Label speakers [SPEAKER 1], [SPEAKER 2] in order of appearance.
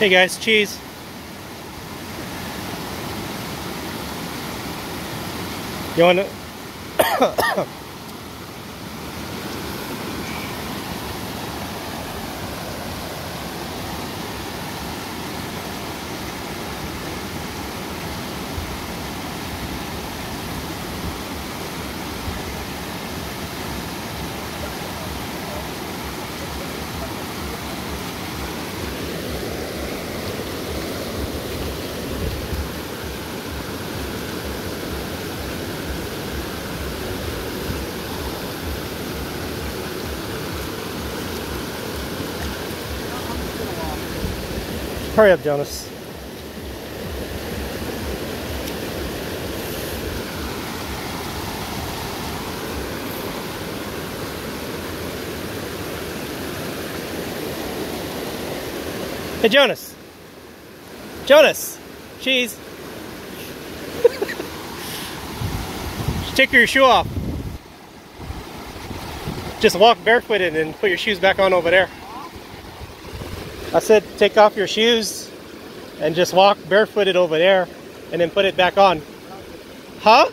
[SPEAKER 1] Hey guys, cheese. You want to? Hurry up, Jonas. Hey, Jonas. Jonas. Cheese. Take your shoe off. Just walk barefooted and put your shoes back on over there. I said take off your shoes and just walk barefooted over there and then put it back on. Huh?